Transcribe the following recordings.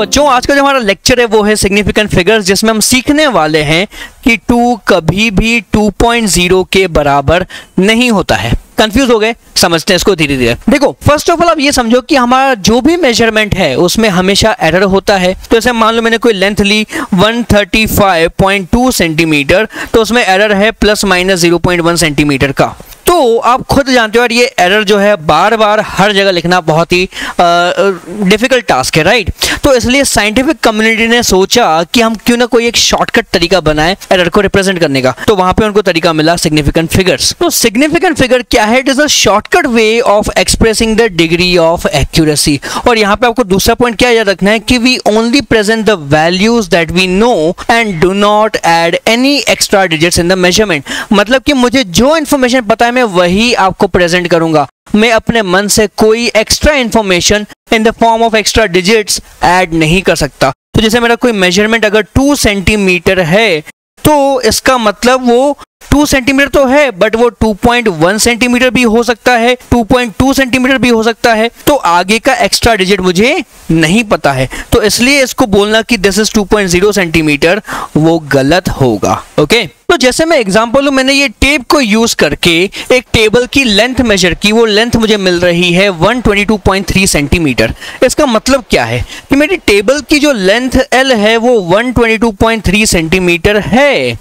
बच्चों आज का जो हमारा लेक्चर है, वो है सिग्निफिकेंट फिगर्स जिसमें हम सीखने वाले हैं कि 2 कभी भी 2.0 के बराबर नहीं होता है। कंफ्यूज हो गए? समझते हैं इसको धीरे धीरे देखो फ़र्स्ट ऑफ़ ऑल आप ये समझो कि हमारा जो भी मेज़रमेंट है, उसमें हमेशा एरर होता है। तो जैसे मान लो मैंने कोई लेंथ ली 135.2 सेंटीमीटर तो उसमें एरर है प्लस माइनस 0.1 सेंटीमीटर का। तो आप खुद जानते हो ये एरर जो है बार बार हर जगह लिखना बहुत ही डिफ़िकल्ट टास्क है राइट तो इसलिए साइंटिफिक कम्युनिटी ने सोचा कि हम क्यों ना कोई एक शॉर्टकट तरीका बनाए एरर को रिप्रेजेंट करने का। तो वहाँ पे उनको तरीका मिला सिग्निफिकेंट फिगर्स तो सिग्निफिकेंट फिगर क्या है? It is a shortcut way of expressing the degree of accuracy और यहाँ पे आपको दूसरा पॉइंट क्या याद रखना है कि we only present the values that we know and do not add any extra digits in the measurement मतलब कि मुझे जो इन्फॉर्मेशन पता है मैं वही आपको प्रेजेंट करूँगा। मैं अपने मन से कोई extra information in the form of extra digits add नहीं कर सकता। तो जैसे मेरा कोई मेज़रमेंट अगर टू सेंटीमीटर है तो इसका मतलब वो टू सेंटीमीटर तो है बट वो 2.1 सेंटीमीटर भी हो सकता है 2.2 सेंटीमीटर भी हो सकता है तो आगे का एक्स्ट्रा डिजिट मुझे नहीं पता है। तो इसलिए इसको बोलना कि दिस इज़ 2.0 सेंटीमीटर, वो गलत होगा ओके तो जैसे मैं एग्जांपल लूँ, मैंने ये टेप को यूज़ करके एक टेबल की लेंथ मेजर की, वो लेंथ मुझे मिल रही है 122.3 सेंटीमीटर। इसका मतलब क्या है कि मेरी टेबल की जो लेंथ एल है, वो 122.3 सेंटीमीटर है।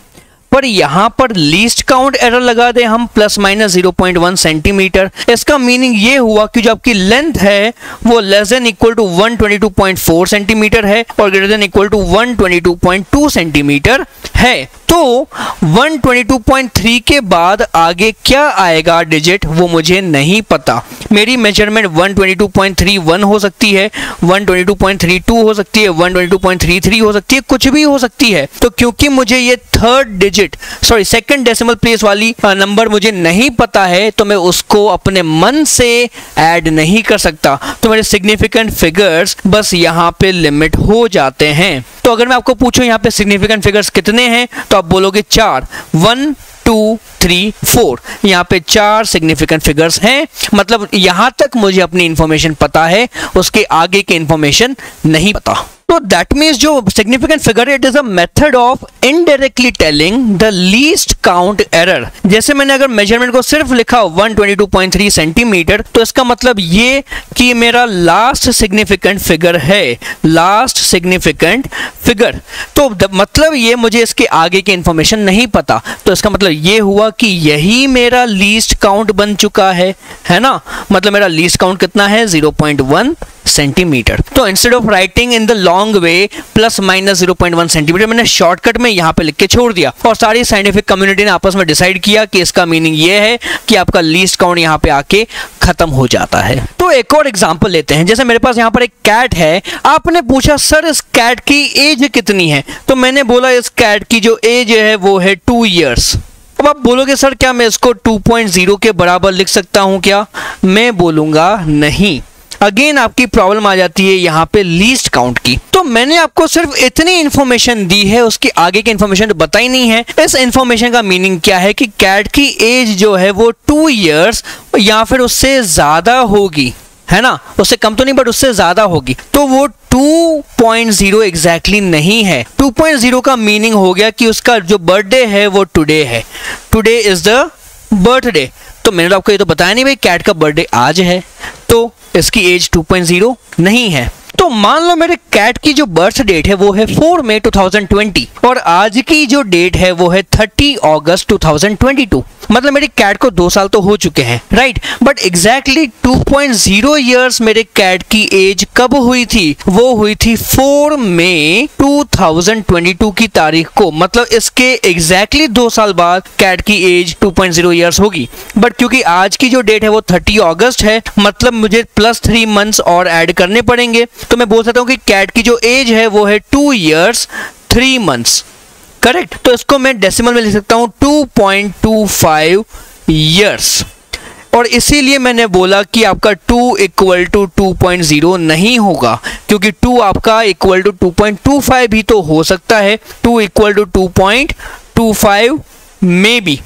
पर यहाँ पर लीस्ट काउंट एरर लगा दे हम plus minus zero point one centimetre इसका मीनिंग ये हुआ कि जो आपकी लेंथ है, वो less than equal to one twenty two point four centimetre है और greater than equal to one twenty two point two centimetre है। तो 122.3 के बाद आगे क्या आएगा डिजिट वो मुझे नहीं पता। मेरी मेज़रमेंट 122.31 हो सकती है 122.32 हो सकती है 122.33 हो सकती है, कुछ भी हो सकती है। तो क्योंकि मुझे ये third digit sorry second decimal place वाली नंबर मुझे नहीं पता है तो मैं उसको अपने मन से ऐड नहीं कर सकता। तो मेरे सिग्निफिकेंट फिगर्स बस यहाँ पे लिमिट हो जाते हैं। तो अगर मैं आपको पूछूँ यहाँ पे सिग्निफिकेंट फिगर्स कितने हैं तो आप बोलोगे चार। वन टू थ्री फोर यहाँ पे चार सिग्निफिकेंट फिगर्स हैं। मतलब यहाँ तक मुझे अपनी इन्फॉर्मेशन पता है, उसके आगे के इन्फॉर्मेशन नहीं पता। तो दैट मीन्स जो significant figure it is a method of indirectly telling the least count error जैसे मैंने अगर मेज़रमेंट को सिर्फ़ लिखा 122.3 सेंटीमीटर तो इसका मतलब ये कि मेरा लास्ट सिग्निफिकेंट फिगर है। लास्ट सिग्निफिकेंट फिगर तो मतलब ये मुझे इसके आगे की इंफॉर्मेशन नहीं पता। तो इसका मतलब ये हुआ कि यही मेरा लीस्ट काउंट बन चुका है। है ना? मतलब मेरा लीस्ट काउंट कितना है? 0.1 सेंटीमीटर तो instead of writing in the long way plus minus zero point one centimetre मैंने शॉर्टकट में यहाँ पे लिख के छोड़ दिया। और सारी साइंटिफिक कम्युनिटी ने आपस में डिसाइड किया कि इसका मीनिंग ये है कि आपका लीस्ट काउंट यहाँ पे आके खत्म हो जाता है। तो एक और एग्ज़ाम्पल लेते हैं। जैसे मेरे पास यहाँ पर एक कैट है। आपने पूछा, सर, इस कैट की एज कितनी है? तो मैंने बोला, इस कैट की जो एज है, वो है टू ईयर्स अब आप बोलोगे, सर, क्या मैं इसको 2.0 के बराबर लिख सकता हूँ क्या? मैं बोलूँगा, नहीं। अगेन आपकी प्रॉब्लम आ जाती है यहाँ पे लीस्ट काउंट की। तो मैंने आपको सिर्फ़ इतनी इन्फॉर्मेशन दी है, उसकी आगे की इन्फॉर्मेशन तो बताई नहीं है। इस इन्फॉर्मेशन का मीनिंग क्या है कि कैट की एज जो है वो टू ईयर्स या फिर उससे ज़्यादा होगी, है ना? उससे कम तो नहीं बट उससे ज़्यादा होगी। तो वो 2.0 एग्जैक्टली नहीं है। 2.0 का मीनिंग हो गया कि उसका जो बर्थडे है वो टुडे है। टुडे इज़ द बर्थडे तो मैंने तो आपको ये तो बताया नहीं भाई कैट का बर्थडे आज है। तो इसकी एज 2.0 नहीं है। तो मान लो मेरे कैट की जो बर्थ डेट है, वो है 4 मई 2020 और आज की जो डेट है, वो है 30 अगस्त 2022 मतलब मेरी कैट को दो साल तो हो चुके हैं राइट बट एग्जैक्टली 2.0 इयर्स मेरे कैट की एज कब हुई थी? वो हुई थी 4 मई 2022 की तारीख को। मतलब इसके एग्जैक्टली दो साल बाद कैट की एज 2.0 इयर्स होगी। बट क्योंकि आज की जो डेट है वो 30 अगस्त है मतलब मुझे प्लस थ्री मंथ्स और ऐड करने पड़ेंगे। तो मैं बोल सकता हूँ कि कैट की जो एज है वो है two years three months correct तो इसको मैं डेसिमल में लिख सकता हूँ two point two five years और इसीलिए मैंने बोला कि आपका 2 equal to two point zero नहीं होगा, क्योंकि 2 आपका equal to two point two five भी तो हो सकता है 2 equal to two point two five may be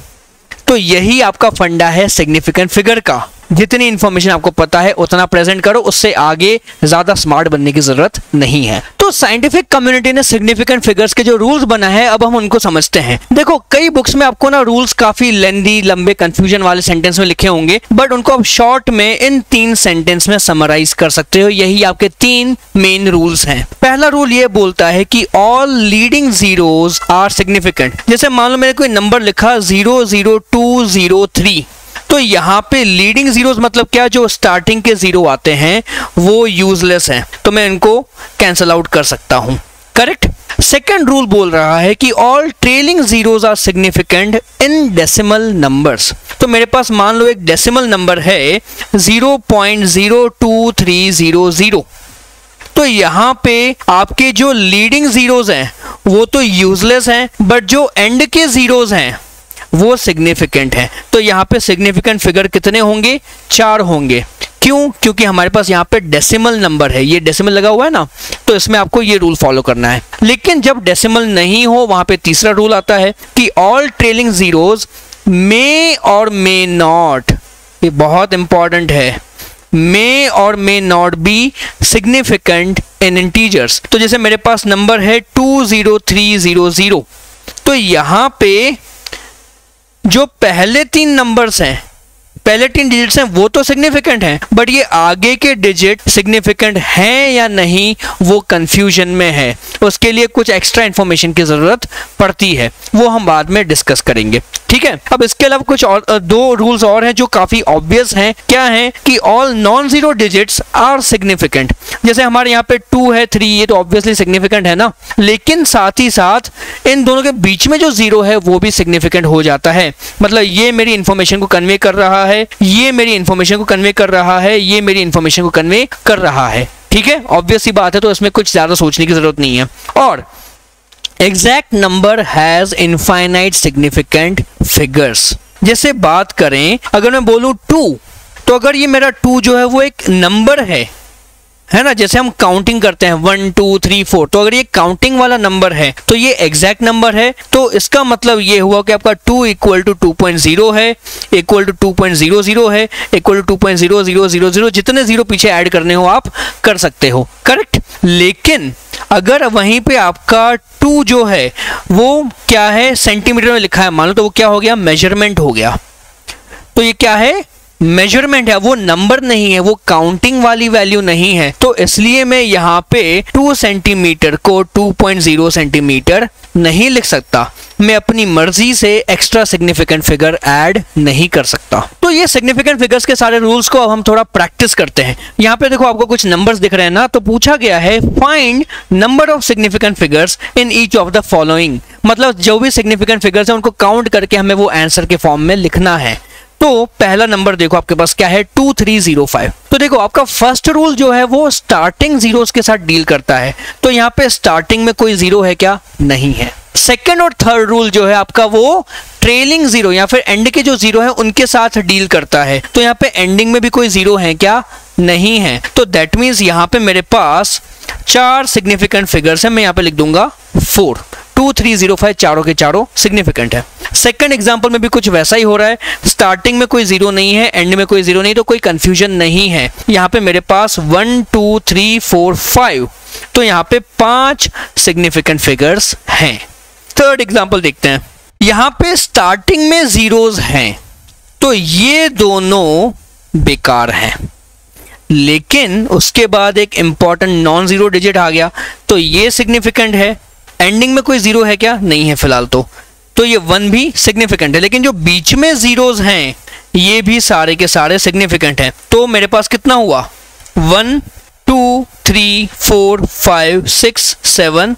तो यही आपका फंडा है सिग्निफिकेंट फिगर का। जितनी इंफॉर्मेशन आपको पता है, उतना प्रेजेंट करो, उससे आगे ज़्यादा स्मार्ट बनने की ज़रूरत नहीं है। तो साइंटिफिक कम्युनिटी ने सिग्निफिकेंट फिगर्स के जो रूल्स बना है, अब हम उनको समझते हैं। देखो, कई बुक्स में आपको ना रूल्स काफ़ी लेंदी लंबे कंफ्यूजन वाले सेंटेंस में लिखे होंगे बट उनको आप शॉर्ट में, इन तीन सेंटेंस में समराइज कर सकते हो। यही आपके तीन मेन रूल्स हैं। पहला रूल ये बोलता है कि all leading zeros are significant जैसे मान लो मैंने कोई नंबर लिखा zero zero two zero three तो यहाँ पे लीडिंग जीरोस मतलब क्या, जो स्टार्टिंग के ज़ीरो आते हैं, वो यूजलेस हैं। तो मैं इनको कैंसल आउट कर सकता हूँ। करेक्ट सेकेंड रूल बोल रहा है कि all trailing zeros are significant in decimal numbers तो मेरे पास मान लो एक डेसिमल नंबर है 0.02300 तो यहाँ पे आपके जो लीडिंग जीरोस हैं, वो तो यूजलेस हैं बट जो एंड के जीरोस हैं वो सिग्निफिकेंट है। तो यहाँ पे सिग्निफिकेंट फिगर कितने होंगे? चार होंगे। क्यों? क्योंकि हमारे पास यहाँ पे डेसिमल नंबर है। ये डेसिमल लगा हुआ है ना? तो इसमें आपको ये रूल फॉलो करना है। लेकिन जब डेसिमल नहीं हो, वहाँ पे तीसरा रूल आता है कि ऑल ट्रेलिंग जीरोज मे और मे नॉट ये बहुत इंपॉर्टेंट है। मे और may not be significant in integers तो जैसे मेरे पास नंबर है two zero three zero zero तो यहाँ पे जो पहले तीन नंबर्स हैं पहले तीन डिजिट्स हैं, वो तो सिग्निफिकेंट हैं, बट ये आगे के डिजिट सिग्निफिकेंट हैं या नहीं, वो कंफ्यूजन में है। उसके लिए कुछ एक्स्ट्रा इंफॉर्मेशन की ज़रूरत पड़ती है, वो हम बाद में डिस्कस करेंगे, ठीक है? अब इसके अलावा कुछ और दो रूल्स और हैं जो काफ़ी ऑब्वियस हैं। क्या है कि all non zero digits are significant जैसे हमारे यहाँ पे टू है थ्री ये तो ऑब्वियसली सिग्निफिकेंट है ना? लेकिन साथ ही साथ, इन दोनों के बीच में जो ज़ीरो है, वो भी सिग्निफिकेंट हो जाता है। मतलब ये मेरी इंफॉर्मेशन को कन्वे कर रहा है है, ये मेरी इंफॉर्मेशन को कन्वे कर रहा है, ये मेरी इंफॉर्मेशन को कन्वे कर रहा है। ठीक है? ऑब्वियस ही बात है तो इसमें कुछ ज़्यादा सोचने की ज़रूरत नहीं है। और exact number has infinite significant figures जैसे बात करें, अगर मैं बोलूँ टू तो अगर ये मेरा टू जो है, वो एक नंबर है है ना, जैसे हम काउंटिंग करते हैं वन टू थ्री फोर तो अगर ये काउंटिंग वाला नंबर है तो ये एग्जैक्ट नंबर है तो इसका मतलब ये हुआ कि आपका two equal to two point zero है equal to two point zero zero है equal to two point zero zero zero zero जितने ज़ीरो पीछे ऐड करने हो आप कर सकते हो। करेक्ट लेकिन अगर वहीं पे आपका टू जो है, वो क्या है? सेंटीमीटर में लिखा है, मान लो तो वो क्या हो गया? मेज़रमेंट हो गया। तो ये क्या है? मेज़रमेंट है, वो नंबर नहीं है, वो काउंटिंग वाली वैल्यू नहीं है। तो इसलिए मैं यहाँ पे टू सेंटीमीटर को 2.0 सेंटीमीटर नहीं लिख सकता। मैं अपनी मर्ज़ी से एक्स्ट्रा सिग्निफिकेंट फिगर ऐड नहीं कर सकता। तो ये सिग्निफिकेंट फिगर्स के सारे रूल्स को अब हम थोड़ा प्रैक्टिस करते हैं। यहाँ पे देखो आपको कुछ नंबर्स दिख रहे हैं ना तो पूछा गया है find number of significant figures in each of the following मतलब जो भी सिग्निफिकेंट फिगर्स है, उनको काउंट करके हमें वो आंसर के फॉर्म में लिखना है। तो पहला नंबर देखो आपके पास क्या है टू थ्री ज़ीरो फाइव तो देखो, आपका फ़र्स्ट रूल जो है, वो स्टार्टिंग जीरोस के साथ डील करता है। तो यहाँ पे स्टार्टिंग में कोई ज़ीरो है क्या? नहीं है। सेकेंड और थर्ड रूल जो है आपका, वो ट्रेलिंग ज़ीरो या फिर एंड के जो ज़ीरो है, उनके साथ डील करता है। तो यहाँ पे एंडिंग में भी कोई ज़ीरो है क्या? नहीं है। तो दैट मीन्स यहाँ पे मेरे पास चार सिग्निफिकेंट फिगर्स है, मैं यहाँ पे लिख दूँगा four two three zero five चारों के चारों सिग्निफिकेंट है। सेकंड एग्जांपल में भी कुछ वैसा ही हो रहा है। स्टार्टिंग में कोई ज़ीरो नहीं है एंड में कोई ज़ीरो नहीं तो कोई कंफ्यूजन नहीं है। यहाँ पे मेरे पास one two three four five तो यहाँ पे पाँच सिग्निफिकेंट फिगर्स हैं। थर्ड एग्ज़ाम्पल देखते हैं। यहाँ पे स्टार्टिंग में जीरोज हैं। तो ये दोनों बेकार हैं। लेकिन उसके बाद एक इंपॉर्टेंट नॉन ज़ीरो डिजिट आ गया। तो ये सिग्निफिकेंट है एंडिंग में कोई ज़ीरो है क्या? नहीं है फ़िलहाल तो। तो ये वन भी सिग्निफिकेंट है, लेकिन जो बीच में जीरोज हैं, ये भी सारे के सारे सिग्निफिकेंट हैं। तो मेरे पास कितना हुआ? One two three four five six seven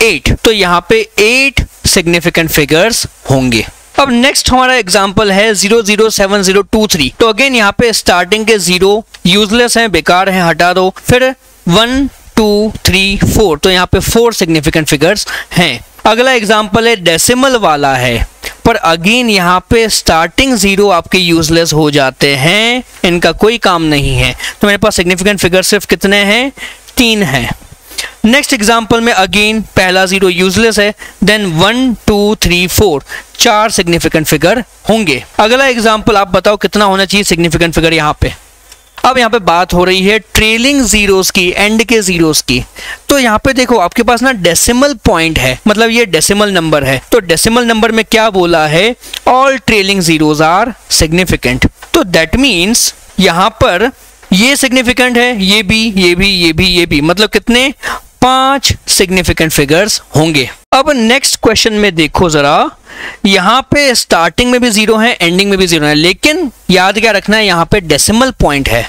eight तो यहाँ पे एट सिग्निफिकेंट फिगर्स होंगे। अब नेक्स्ट हमारा एग्जांपल है zero zero seven zero two three तो अगेन यहाँ पे स्टार्टिंग के ज़ीरो यूजलेस हैं, बेकार हैं, हटा दो। फिर वन टू थ्री फोर तो यहाँ पे फोर सिग्निफिकेंट फिगर्स हैं। अगला एग्ज़ाम्पल है डेसिमल वाला है। पर अगेन यहाँ पे स्टार्टिंग ज़ीरो आपके यूजलेस हो जाते हैं। इनका कोई काम नहीं है। तो मेरे पास सिग्निफिकेंट फिगर सिर्फ़ कितने हैं? तीन हैं। नेक्स्ट एग्ज़ाम्पल में अगेन पहला ज़ीरो यूजलेस है। Then one two three four चार सिग्निफिकेंट फिगर होंगे। अगला एग्ज़ाम्पल आप बताओ कितना होना चाहिए सिग्निफिकेंट फिगर यहाँ पे? अब यहाँ पे बात हो रही है ट्रेलिंग जीरोस की एंड के जीरोस की। तो यहाँ पे देखो, आपके पास ना डेसिमल पॉइंट है मतलब ये डेसिमल नंबर है। तो डेसिमल नंबर में क्या बोला है? All trailing zeros are significant तो दैट मीन्स यहाँ पर ये सिग्निफिकेंट है, ये भी ये भी ये भी ये भी। मतलब कितने? पाँच सिग्निफिकेंट फिगर्स होंगे। अब नेक्स्ट क्वेश्चन में देखो जरा, यहाँ पे स्टार्टिंग में भी ज़ीरो है एंडिंग में भी ज़ीरो है, लेकिन याद क्या रखना है, यहाँ पे डेसिमल पॉइंट है।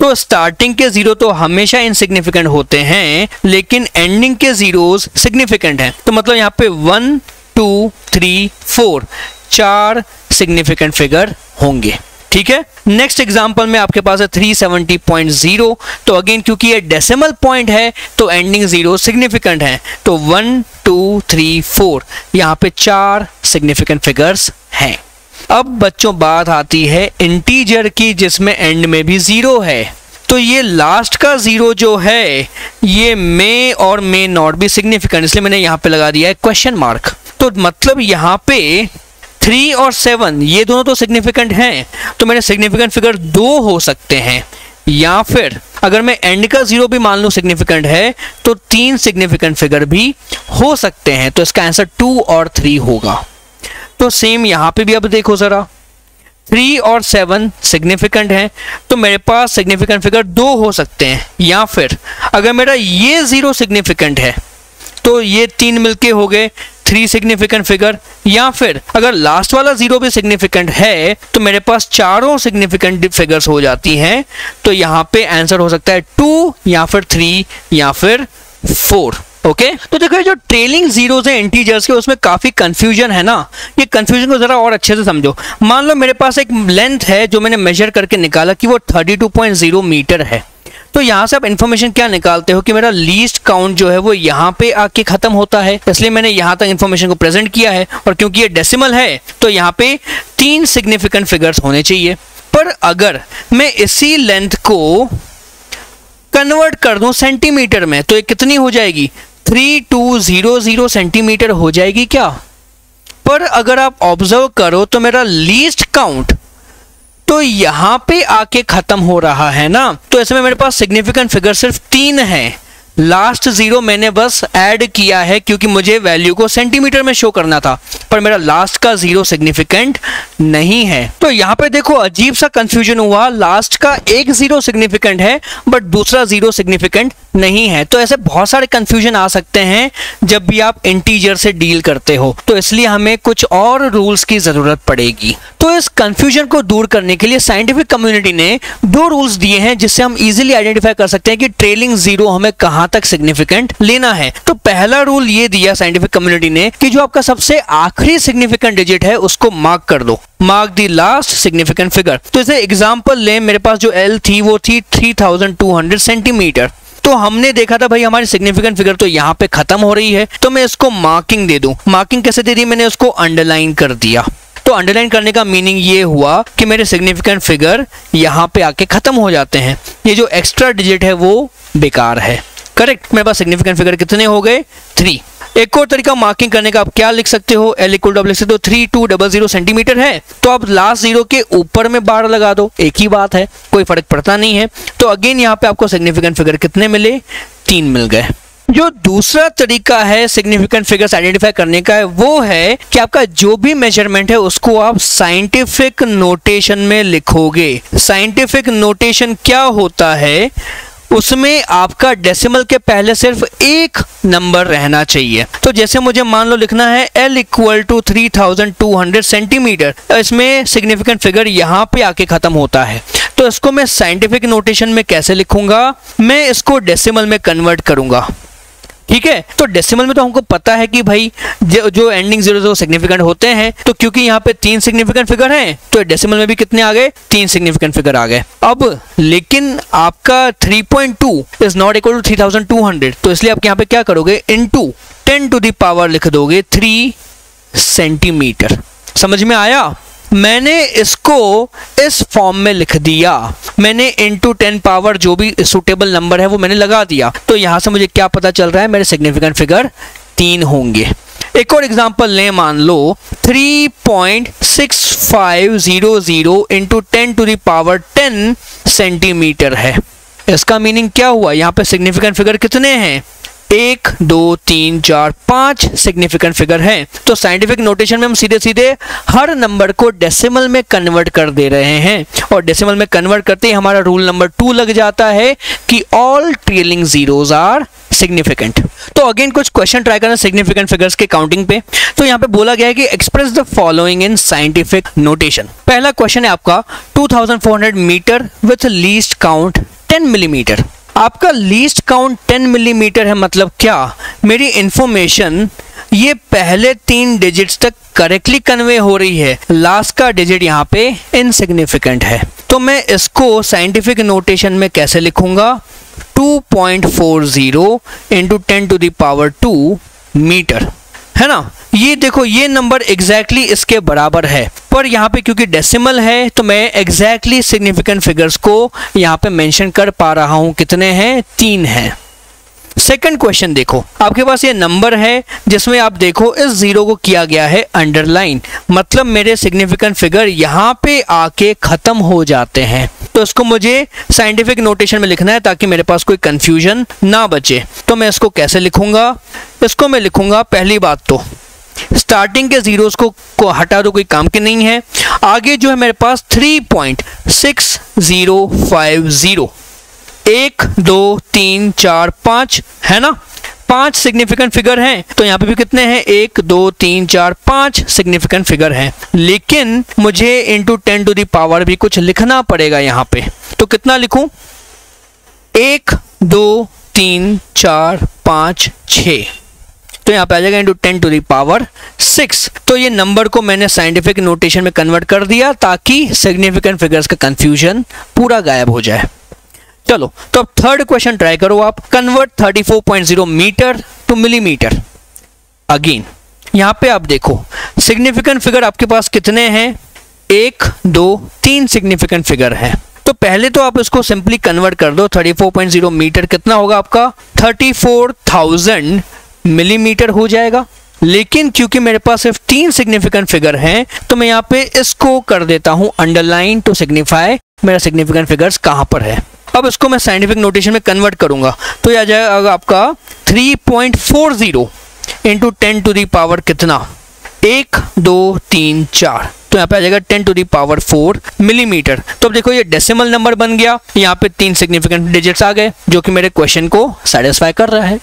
तो स्टार्टिंग के ज़ीरो तो हमेशा इनसिग्निफिकेंट होते हैं, लेकिन एंडिंग के जीरोस सिग्निफिकेंट हैं। तो मतलब यहाँ पे वन टू थ्री फोर चार सिग्निफिकेंट फिगर होंगे। ठीक है? नेक्स्ट एग्जांपल में आपके पास है 370.0 तो अगेन क्योंकि ये डेसिमल पॉइंट है तो एंडिंग ज़ीरो सिग्निफिकेंट है. तो वन टू थ्री फोर यहाँ पे चार सिग्निफिकेंट फिगर्स हैं. अब बच्चों, बात आती है इंटीजर की, जिसमें एंड में भी ज़ीरो है. तो ये लास्ट का ज़ीरो जो है, ये मे और मे नॉट भी सिग्निफिकेंट इसलिए मैंने यहाँ पे लगा दिया है क्वेश्चन मार्क तो मतलब यहाँ पे थ्री और सेवन, ये दोनों तो सिग्निफिकेंट हैं तो मेरे सिग्निफिकेंट फिगर दो हो सकते हैं। या फिर, अगर मैं एंड का ज़ीरो भी मान लू सिग्निफिकेंट है तो तीन सिग्निफिकेंट फिगर भी हो सकते हैं। तो इसका आंसर टू और थ्री होगा। तो सेम यहाँ पे भी अब देखो जरा। थ्री और सेवन सिग्निफिकेंट हैं तो मेरे पास सिग्निफिकेंट फिगर दो हो सकते हैं। या फिर, अगर मेरा ये ज़ीरो सिग्निफिकेंट है तो ये तीन मिलके हो गए थ्री सिग्निफिकेंट फिगर या फिर अगर लास्ट वाला ज़ीरो भी सिग्निफिकेंट है तो मेरे पास चारों सिग्निफिकेंट फिगर्स हो जाती हैं तो यहाँ पे आंसर हो सकता है टू या फिर थ्री या फिर फोर ओके okay? तो देखो जो ट्रेलिंग जीरोस है इंटीजर्स के, उसमें काफ़ी कंफ्यूजन है ना? ये कंफ्यूजन को जरा और अच्छे से समझो। मान लो मेरे पास एक लेंथ है जो मैंने मेजर करके निकाला कि वो 32.0 मीटर है। तो यहाँ से आप इन्फॉर्मेशन क्या निकालते हो कि मेरा लीस्ट काउंट जो है वो यहाँ पे आके खत्म होता है? इसलिए मैंने यहाँ तक इन्फॉर्मेशन को प्रेजेंट किया है और क्योंकि ये डेसिमल है तो यहाँ पे तीन सिग्निफिकेंट फिगर्स होने चाहिए। पर अगर मैं इसी लेंथ को कन्वर्ट कर दूँ सेंटीमीटर में तो ये कितनी हो जाएगी? Three two zero zero centimetre हो जाएगी क्या? पर अगर आप ऑब्ज़र्व करो तो मेरा लीस्ट काउंट तो यहाँ पे आके खत्म हो रहा है ना? तो ऐसे में मेरे पास सिग्निफिकेंट फिगर सिर्फ़ तीन है। लास्ट ज़ीरो मैंने बस ऐड किया है क्योंकि मुझे वैल्यू को सेंटीमीटर में शो करना था। पर मेरा लास्ट का ज़ीरो सिग्निफिकेंट नहीं है। तो यहाँ पे देखो, अजीब सा कंफ्यूजन हुआ। लास्ट का एक ज़ीरो सिग्निफिकेंट है बट दूसरा ज़ीरो सिग्निफिकेंट नहीं है। तो ऐसे बहुत सारे कंफ्यूजन आ सकते हैं जब भी आप इंटीजर से डील करते हो। तो इसलिए हमें कुछ और रूल्स की ज़रूरत पड़ेगी। तो इस कंफ्यूजन को दूर करने के लिए साइंटिफिक कम्युनिटी ने दो रूल्स दिए हैं जिससे हम इजीली आइडेंटिफाई कर सकते हैं कि ट्रेलिंग ज़ीरो हमें कहाँ तक सिग्निफिकेंट लेना है। तो पहला रूल ये दिया साइंटिफिक कम्युनिटी ने कि जो आपका सबसे आखिरी सिग्निफिकेंट डिजिट है, उसको मार्क कर दो। Mark the last significant figure तो इसे एग्ज़ाम्पल लें, मेरे पास जो एल थी, वो थी 3200 सेंटीमीटर तो हमने देखा था, भाई, हमारी सिग्निफिकेंट फिगर तो यहाँ पे खत्म हो रही है तो मैं इसको मार्किंग दे दूँ। मार्किंग कैसे दे दी? मैंने उसको अंडरलाइन कर दिया। तो अंडरलाइन करने का मीनिंग ये हुआ कि मेरे सिग्निफिकेंट फिगर यहाँ पे आके खत्म हो जाते हैं। ये जो एक्स्ट्रा डिजिट है, वो बेकार है। करेक्ट मेरे पास सिग्निफिकेंट फिगर कितने हो गए? थ्री एक और तरीका मार्किंग करने का आप क्या लिख सकते हो? एल इक्वल टू लिख हो three two double zero centimetre है। तो आप लास्ट ज़ीरो के ऊपर में बार लगा दो। एक ही बात है, कोई फ़र्क पड़ता नहीं है। तो अगेन यहाँ पे आपको सिग्निफिकेंट फिगर कितने मिले? तीन मिल गए। जो दूसरा तरीका है सिग्निफिकेंट फिगर्स आइडेंटिफाई करने का है वो है कि आपका जो भी मेज़रमेंट है, उसको आप साइंटिफिक नोटेशन में लिखोगे। साइंटिफिक नोटेशन क्या होता है? उसमें आपका डेसिमल के पहले सिर्फ़ एक नंबर रहना चाहिए। तो जैसे मुझे मान लो लिखना है L equal to three thousand two hundred centimetre इसमें सिग्निफिकेंट फिगर यहाँ पे आके खत्म होता है। तो इसको मैं साइंटिफिक नोटेशन में कैसे लिखूँगा? मैं इसको डेसिमल में कन्वर्ट करूँगा। ठीक है? तो डेसिमल में तो हमको पता है कि भाई जो, जो एंडिंग ज़ीरो जो सिग्निफिकेंट होते हैं तो क्योंकि यहाँ पे तीन सिग्निफिकेंट फिगर हैं तो डेसिमल में भी कितने आ गए? तीन सिग्निफिकेंट फिगर आ गए। अब लेकिन आपका 3.2 इज़ नॉट इक्वल टू 3200 तो इसलिए आप यहाँ पे क्या करोगे? Into ten to the power लिख दोगे थ्री सेंटीमीटर समझ में आया? मैंने इसको इस फॉर्म में लिख दिया। मैंने इंटू टेन पावर जो भी सुटेबल नंबर है वो मैंने लगा दिया। तो यहाँ से मुझे क्या पता चल रहा है? मेरे सिग्निफिकेंट फिगर तीन होंगे। एक और एग्जांपल लें, मान लो 3.6500 into ten to the power 10 centimetre है। इसका मीनिंग क्या हुआ? यहाँ पे सिग्निफिकेंट फिगर कितने हैं? एक, दो, तीन, चार, पाँच सिग्निफिकेंट फिगर हैं। तो साइंटिफिक नोटेशन में हम सीधे सीधे हर नंबर को डेसिमल में कन्वर्ट कर दे रहे हैं। और डेसिमल में कन्वर्ट करते ही हमारा रूल नंबर टू लग जाता है कि all trailing zeros are significant तो अगेन कुछ क्वेश्चन ट्राई करना सिग्निफिकेंट फिगर्स के काउंटिंग पे। तो यहाँ पे बोला गया है कि express the following in scientific notation पहला क्वेश्चन है आपका 2400 metre with least count 10 millimetre आपका लीस्ट काउंट 10 मिलीमीटर है मतलब क्या? मेरी इंफॉर्मेशन ये पहले तीन डिजिट्स तक करेक्टली कन्वे हो रही है। लास्ट का डिजिट यहाँ पे इनसिग्निफिकेंट है। तो मैं इसको साइंटिफिक नोटेशन में कैसे लिखूँगा? 2.40 point four zero into ten to the power two metre है ना? ये देखो, ये नंबर एग्जैक्टली इसके बराबर है। पर यहाँ पे क्योंकि डेसिमल है तो मैं एग्जैक्टली सिग्निफिकेंट फिगर्स को यहाँ पे मेंशन कर पा रहा हूँ। कितने हैं? तीन हैं। सेकंड क्वेश्चन देखो, आपके पास ये नंबर है, जिसमें आप देखो, इस ज़ीरो को किया गया है अंडरलाइन मतलब मेरे सिग्निफिकेंट फिगर यहाँ पे आके खत्म हो जाते हैं। तो इसको मुझे साइंटिफिक नोटेशन में लिखना है, ताकि मेरे पास कोई कंफ्यूजन ना बचे। तो मैं इसको कैसे लिखूँगा? इसको मैं लिखूँगा, पहली बात तो स्टार्टिंग के जीरोस को, को हटा दो कोई काम के नहीं है। आगे जो है मेरे पास three point six zero five zero एक दो तीन चार पाँच है ना? पाँच सिग्निफिकेंट फिगर हैं। तो यहाँ पे भी कितने हैं? एक दो तीन चार पाँच सिग्निफिकेंट फिगर हैं। लेकिन मुझे इंटू टेन टू दावर भी कुछ लिखना पड़ेगा यहाँ पे। तो कितना लिखूं? एक दो तीन चार पाँच छ तो यहाँ पे आ जाएगा into ten to the power six तो ये नंबर को मैंने साइंटिफिक नोटेशन में कन्वर्ट कर दिया ताकि सिग्निफिकेंट फिगर्स का कंफ्यूजन पूरा गायब हो जाए। चलो तो अब थर्ड क्वेश्चन ट्राई करो आप। Convert 34.0 metre to millimetre again यहाँ पे आप देखो सिग्निफिकेंट फिगर आपके पास कितने हैं? एक दो तीन सिग्निफिकेंट फिगर है। तो पहले तो आप इसको सिंपली कन्वर्ट कर दो। 34.0 मीटर कितना होगा आपका? 34,000 मिलीमीटर हो जाएगा। लेकिन क्योंकि मेरे पास सिर्फ़ तीन सिग्निफिकेंट फिगर हैं तो मैं यहाँ पे इसको कर देता हूँ अंडरलाइन टू सिग्निफाई मेरा सिग्निफिकेंट फिगर्स कहाँ पर है। अब इसको मैं साइंटिफिक नोटेशन में कन्वर्ट करूँगा। तो यह आ जाएगा आपका 3.40 point four zero into ten to the power कितना? एक, दो, तीन, चार। तो यहाँ पे आ जाएगा ten to the power four millimetre तो अब देखो ये डेसिमल नंबर बन गया। यहाँ पे तीन सिग्निफिकेंट डिजिट्स आ गए, जो कि मेरे क्वेश्चन को सेटिस्फाई कर रहा है।